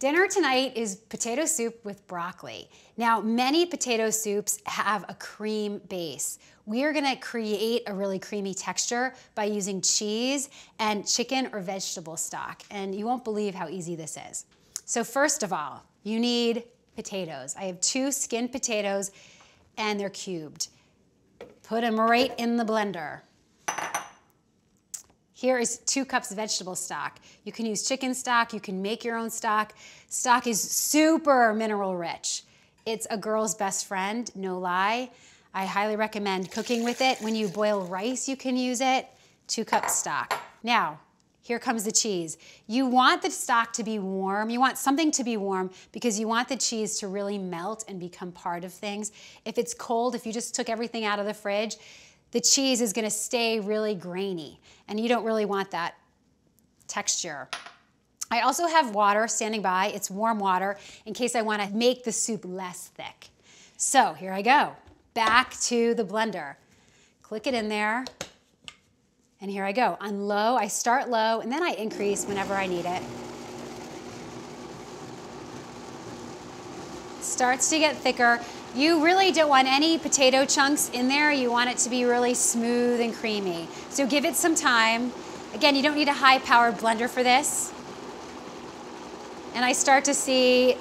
Dinner tonight is potato soup with broccoli. Now, many potato soups have a cream base. We are gonna create a really creamy texture by using cheese and chicken or vegetable stock, and you won't believe how easy this is. So first of all, you need potatoes. I have two skinned potatoes and they're cubed. Put them right in the blender. Here is two cups of vegetable stock. You can use chicken stock, you can make your own stock. Stock is super mineral rich. It's a girl's best friend, no lie. I highly recommend cooking with it. When you boil rice, you can use it. Two cups stock. Now, here comes the cheese. You want the stock to be warm. You want something to be warm because you want the cheese to really melt and become part of things. If it's cold, if you just took everything out of the fridge, the cheese is gonna stay really grainy and you don't really want that texture. I also have water standing by. It's warm water in case I wanna make the soup less thick. So here I go. Back to the blender. Click it in there. And here I go. On low, I start low and then I increase whenever I need it. Starts to get thicker. You really don't want any potato chunks in there. You want it to be really smooth and creamy. So give it some time. Again, you don't need a high powered blender for this. And I start to see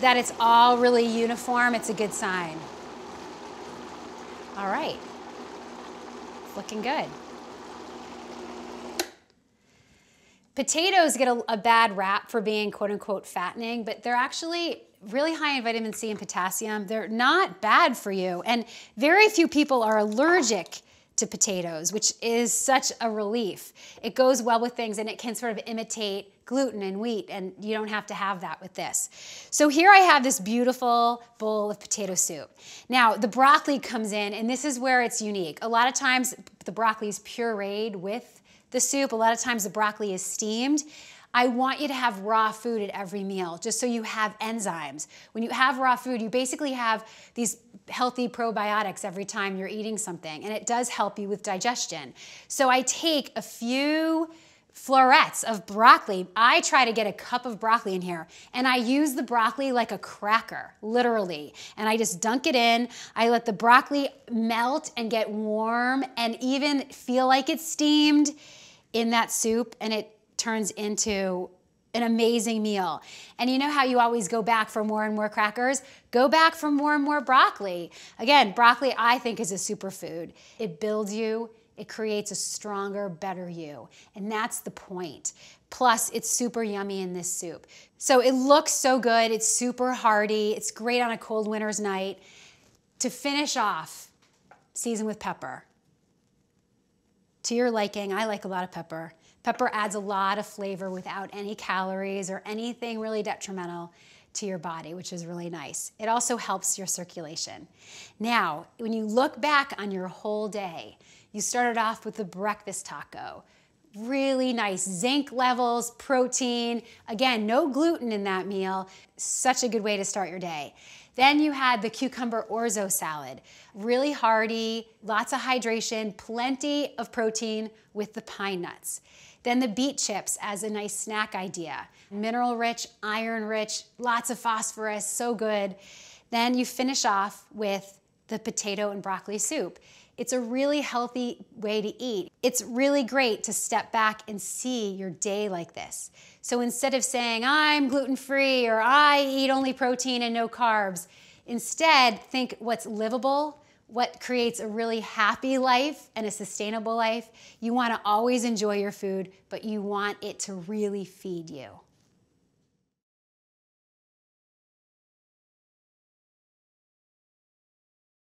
that it's all really uniform. It's a good sign. All right, looking good. Potatoes get a, a, bad rap for being quote unquote fattening, but they're actually really high in vitamin C and potassium. They're not bad for you. And very few people are allergic to potatoes, which is such a relief. It goes well with things and it can sort of imitate gluten and wheat, and you don't have to have that with this. So here I have this beautiful bowl of potato soup. Now, the broccoli comes in, and this is where it's unique. A lot of times, the broccoli is pureed with the soup. A lot of times, the broccoli is steamed. I want you to have raw food at every meal, just so you have enzymes. When you have raw food, you basically have these healthy probiotics every time you're eating something, and it does help you with digestion. So I take a few florets of broccoli. I try to get a cup of broccoli in here and I use the broccoli like a cracker, literally. And I just dunk it in. I let the broccoli melt and get warm and even feel like it's steamed in that soup and it turns into an amazing meal. And you know how you always go back for more and more crackers? Go back for more and more broccoli. Again, broccoli I think is a superfood. It builds you, it creates a stronger, better you. And that's the point. Plus, it's super yummy in this soup. So it looks so good, it's super hearty, it's great on a cold winter's night. To finish off, season with pepper. To your liking, I like a lot of pepper. Pepper adds a lot of flavor without any calories or anything really detrimental to your body, which is really nice. It also helps your circulation. Now, when you look back on your whole day, you started off with the breakfast taco. Really nice zinc levels, protein. Again, no gluten in that meal. Such a good way to start your day. Then you had the cucumber orzo salad. Really hearty, lots of hydration, plenty of protein with the pine nuts. Then the beet chips as a nice snack idea. Mineral rich, iron rich, lots of phosphorus, so good. Then you finish off with the potato and broccoli soup. It's a really healthy way to eat. It's really great to step back and see your day like this. So instead of saying, I'm gluten free or I eat only protein and no carbs, instead think what's livable what creates a really happy life and a sustainable life. You want to always enjoy your food, but you want it to really feed you.